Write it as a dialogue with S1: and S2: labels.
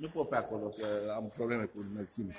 S1: Nu pot pe acolo, că am probleme cu înălțime.